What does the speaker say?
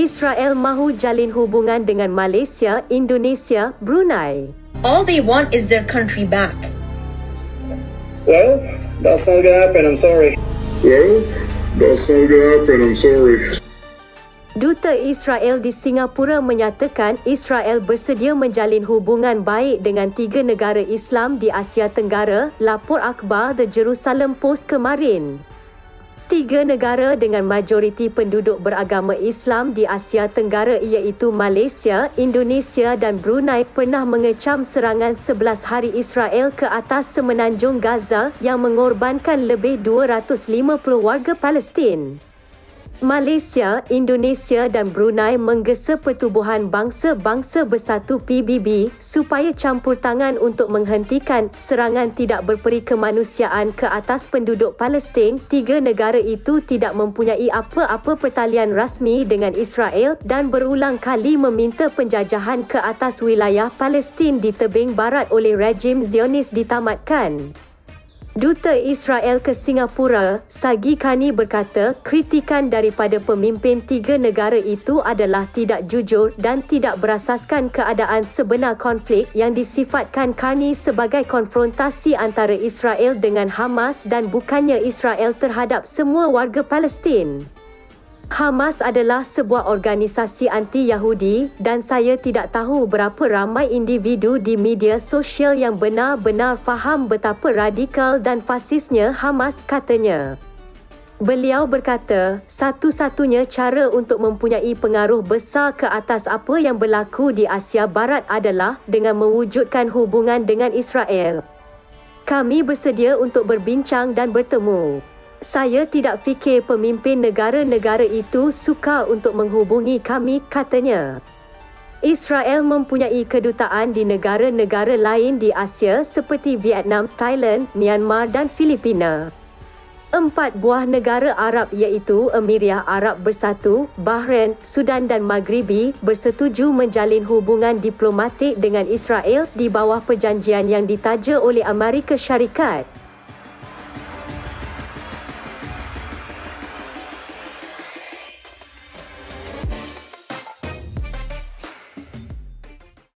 Israel mahu jalin hubungan dengan Malaysia, Indonesia, Brunei. All they want is their country back. Well, that's not gonna happen, I'm sorry. Well, that's not gonna happen, I'm sorry. Duta Israel di Singapura menyatakan Israel bersedia menjalin hubungan baik dengan tiga negara Islam di Asia Tenggara, lapor akhbar The Jerusalem Post kemarin. Tiga negara dengan majoriti penduduk beragama Islam di Asia Tenggara iaitu Malaysia, Indonesia dan Brunei pernah mengecam serangan 11 hari Israel ke atas semenanjung Gaza yang mengorbankan lebih 250 warga Palestin. Malaysia, Indonesia dan Brunei menggesa Pertubuhan Bangsa-Bangsa Bersatu PBB supaya campur tangan untuk menghentikan serangan tidak berperi kemanusiaan ke atas penduduk Palestin. Tiga negara itu tidak mempunyai apa-apa pertalian rasmi dengan Israel dan berulang kali meminta penjajahan ke atas wilayah Palestin di tebing barat oleh rejim Zionis ditamatkan. Duta Israel ke Singapura, Sagi Khani berkata kritikan daripada pemimpin tiga negara itu adalah tidak jujur dan tidak berasaskan keadaan sebenar konflik yang disifatkan Khani sebagai konfrontasi antara Israel dengan Hamas dan bukannya Israel terhadap semua warga Palestin. Hamas adalah sebuah organisasi anti-Yahudi dan saya tidak tahu berapa ramai individu di media sosial yang benar-benar faham betapa radikal dan fasisnya Hamas katanya. Beliau berkata, satu-satunya cara untuk mempunyai pengaruh besar ke atas apa yang berlaku di Asia Barat adalah dengan mewujudkan hubungan dengan Israel. Kami bersedia untuk berbincang dan bertemu. Saya tidak fikir pemimpin negara-negara itu suka untuk menghubungi kami, katanya. Israel mempunyai kedutaan di negara-negara lain di Asia seperti Vietnam, Thailand, Myanmar dan Filipina. Empat buah negara Arab iaitu Emiria Arab Bersatu, Bahrain, Sudan dan Maghribi bersetuju menjalin hubungan diplomatik dengan Israel di bawah perjanjian yang ditaja oleh Amerika Syarikat.